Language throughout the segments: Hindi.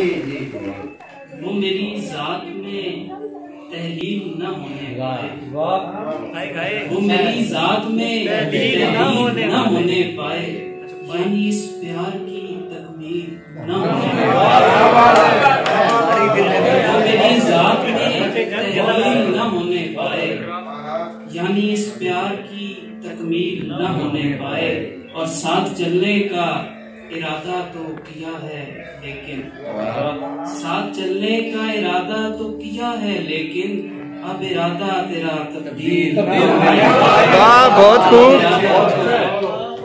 वो मेरी जात में तहलील न होने पाए वो मेरी जात में तहलील न होने पाए यानी इस प्यार की तकमील न होने पाए। वो मेरी जात में तहलील न होने पाए यानी इस प्यार की तकमील न होने पाए और साथ चलने का इरादा तो किया है लेकिन साथ चलने का इरादा तो किया है लेकिन अब इरादा तेरा तकदीर वाह बहुत खूब।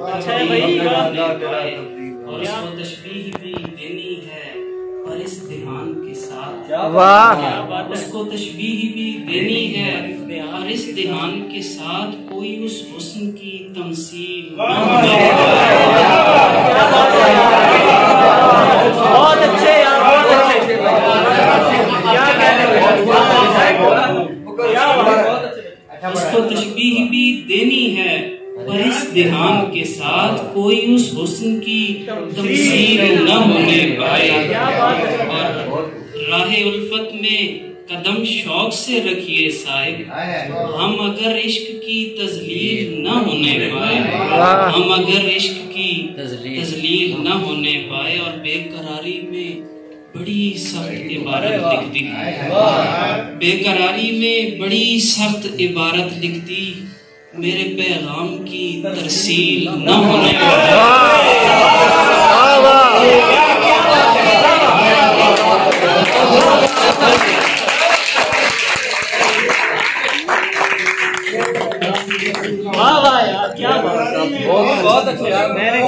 अच्छा है भाई और इसको तशबीह भी देनी है पर इस ध्यान के साथ वाह। उसको तशबीह भी देनी है और इस ध्यान के साथ कोई उस हुस्न की तमसील बहुत अच्छे यार बहुत अच्छे क्या उसको तशबीह भी देनी है पर इस ध्यान के साथ कोई उस हुस्न की तमसील न होने पाए। और राह उल्फत में कदम शौक से रखिए साहिब। हम अगर इश्क की तजलील न होने पाए। हम अगर इश्क की तजलील न होने पाए और बेकरारी में बड़ी सख्त इबारत लिखती। बेकरारी में बड़ी सख्त इबारत लिखती। मेरे पैगाम की तरसील न होने वाह वाह यार क्या बात बहुत बहुत अच्छे यार। मैंने